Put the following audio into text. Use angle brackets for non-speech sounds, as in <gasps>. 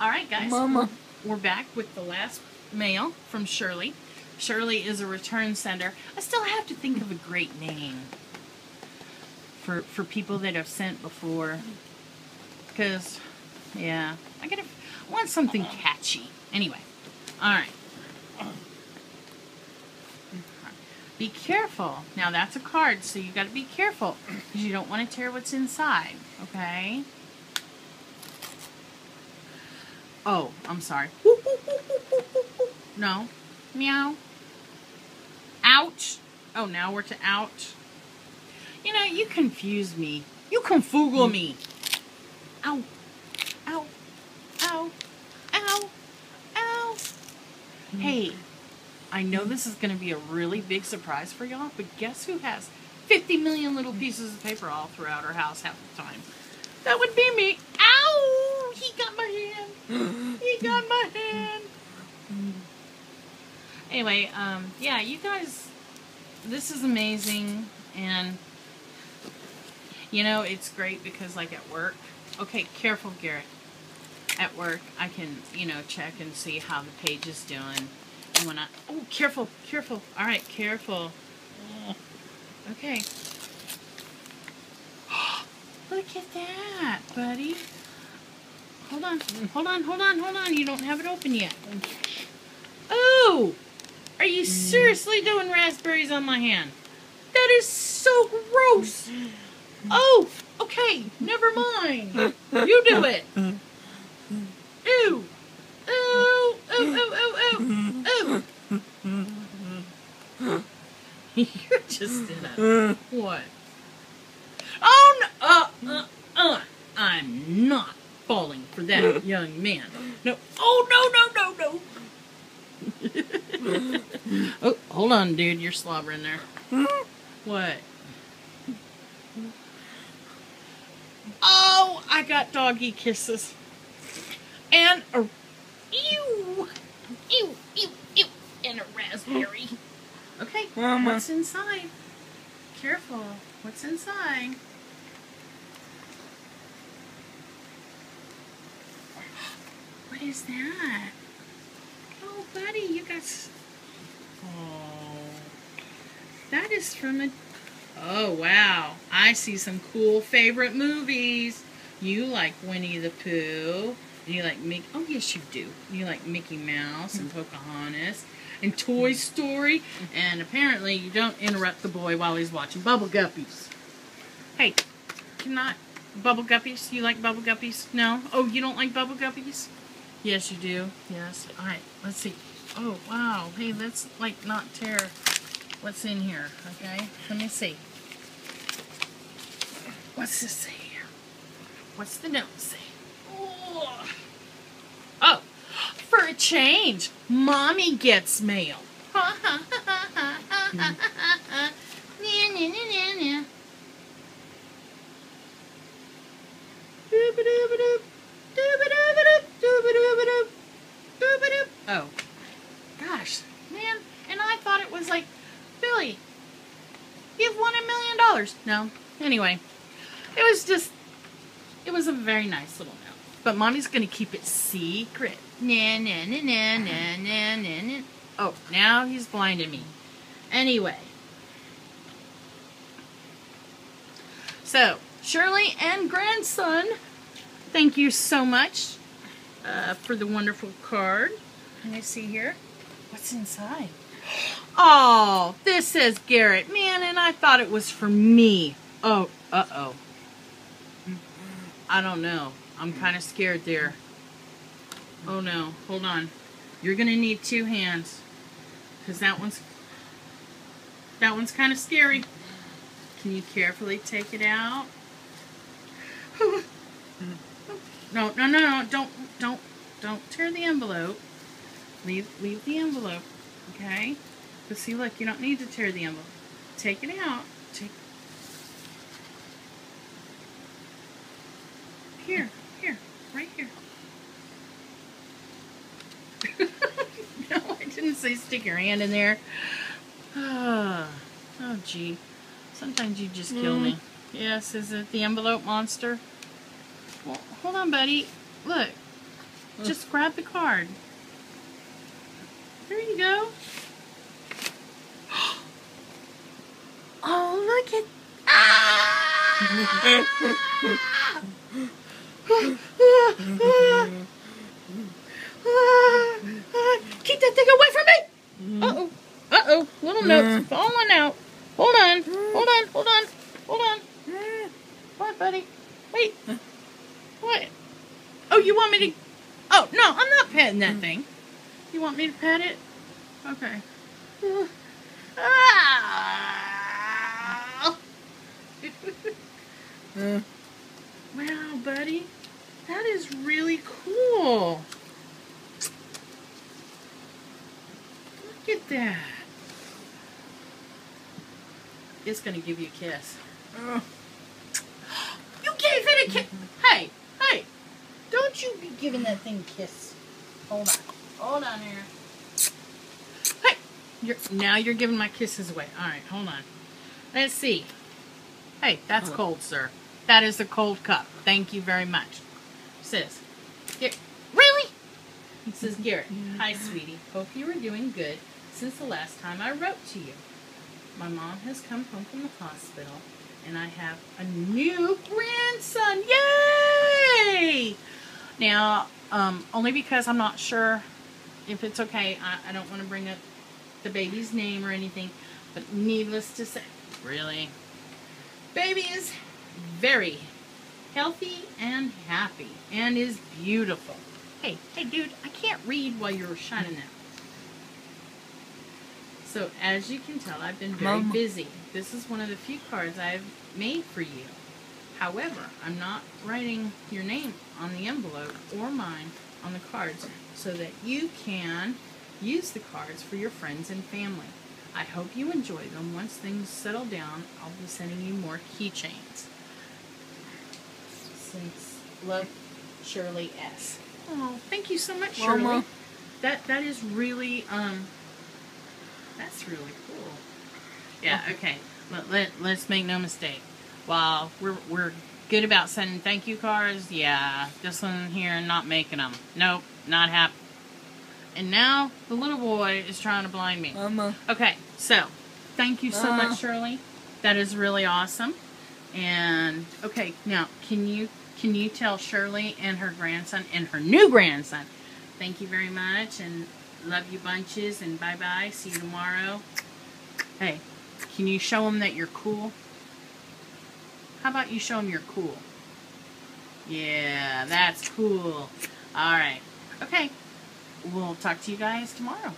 All right, guys. Mama. We're back with the last mail from Shirley. Shirley is a return sender. I still have to think of a great name for for people that have sent before. Cause, yeah, I gotta I want something catchy. Anyway, all right. Be careful. Now that's a card, so you got to be careful because you don't want to tear what's inside. Okay. Oh, I'm sorry. No. Meow. Ouch. Oh, now we're to ouch. You know, you confuse me. You confoogle me. Ow. Ow. Ow. Ow. Ow. Hey, I know this is going to be a really big surprise for y'all, but guess who has 50 million little pieces of paper all throughout our house half the time? That would be me. Ow! He got my hand. <gasps> <gasps> <gasps> Got my hand. Anyway, um, yeah, you guys, this is amazing, and you know it's great because, like at work, okay, careful, Garrett. At work, I can you know check and see how the page is doing, and when I oh careful, careful. All right, careful. Okay. <gasps> Look at that, buddy. Hold on, hold on, hold on, hold on. You don't have it open yet. Oh! Are you seriously doing raspberries on my hand? That is so gross. Oh, okay, never mind. You do it. Ooh, ooh, oh, ooh, oh, ooh, ooh, <laughs> ooh. You're just in a what? Oh no! Uh, uh, uh! I'm not falling for that young man. No! Oh no! No! No! No! <laughs> oh, hold on, dude. You're slobbering there. What? Oh, I got doggy kisses. And a ew, ew, ew, ew, and a raspberry. Okay, Mama. what's inside? Careful. What's inside? Is that? Oh, buddy, you got. Oh, that is from a. Oh wow! I see some cool favorite movies. You like Winnie the Pooh. And you like Mickey. Oh yes, you do. You like Mickey Mouse and Pocahontas and Toy Story. And apparently, you don't interrupt the boy while he's watching Bubble Guppies. Hey, cannot Bubble Guppies? You like Bubble Guppies? No. Oh, you don't like Bubble Guppies? Yes, you do. Yes. All right. Let's see. Oh wow. Hey, let's like not tear what's in here. Okay. Let me see. What's this say here? What's the note say? Oh. oh, for a change, mommy gets mail. <laughs> <laughs> Oh, gosh, man! And I thought it was like, Billie, you've won a million dollars. No, anyway, it was just, it was a very nice little note. But mommy's gonna keep it secret. Nah, nah, nah, nah, nah, nah, nah, nah. Oh, now he's blinding me. Anyway. So, Shirley and grandson, thank you so much uh, for the wonderful card. Can I see here? What's inside? Oh, this says Garrett. Man, and I thought it was for me. Oh, uh oh. I don't know. I'm kind of scared there. Oh no, hold on. You're gonna need two hands. Because that one's. That one's kind of scary. Can you carefully take it out? <laughs> No, no, no, no, don't, don't, don't tear the envelope. Leave, leave the envelope, okay? But see, look, you don't need to tear the envelope. Take it out. Take. Here, here, right here. <laughs> no, I didn't say stick your hand in there. Ah, <sighs> oh, gee. Sometimes you just kill me. Yes, is it the envelope monster? Well, hold on, buddy. Look. just grab the card. There go. <gasps> Oh, look at. Ah! <laughs> Keep that thing away from me! Uh oh. Uh oh. Little notes falling out. Hold on. Hold on. Hold on. Hold on. What, buddy? Wait. What? Oh, you want me to. Oh, no, I'm not petting that thing. You want me to pet it? Okay. Ah! <laughs> wow, buddy. That is really cool. Look at that. It's going to give you a kiss. <gasps> You gave it a kiss. Hey, hey. Don't you be giving that thing a kiss. Hold on. Hold on here. You're, now you're giving my kisses away. All right, hold on. Let's see. Hey, that's cold, sir. That is a cold cup. Thank you very much. Says, Gar- really? Says, Garrett, <laughs> hi, sweetie. Hope you are doing good since the last time I wrote to you. My mom has come home from the hospital, and I have a new grandson. Yay! Now, um, only because I'm not sure if it's okay, I, I don't want to bring up the baby's name or anything, but needless to say, really, baby is very healthy and happy and is beautiful. Hey, hey, dude, I can't read while you're shining that. So, as you can tell, I've been very Mama. busy. This is one of the few cards I've made for you. However, I'm not writing your name on the envelope or mine on the cards so that you can use the cards for your friends and family. I hope you enjoy them. Once things settle down, I'll be sending you more keychains. Since love, Shirley S. Oh, thank you so much, Shirley. Mama. That that is really um. That's really cool. Yeah. Okay. Let, let let's make no mistake. While we're we're good about sending thank you cards, yeah, this one here not making them. Nope, not hap. And now the little boy is trying to blind me. Mama. Okay, so thank you so much, uh-huh. Shirley. That is really awesome. And okay, now can you can you tell Shirley and her grandson and her new grandson, thank you very much and love you bunches and bye bye. See you tomorrow. Hey, can you show them that you're cool? How about you show them you're cool? Yeah, that's cool. All right. Okay. We'll talk to you guys tomorrow.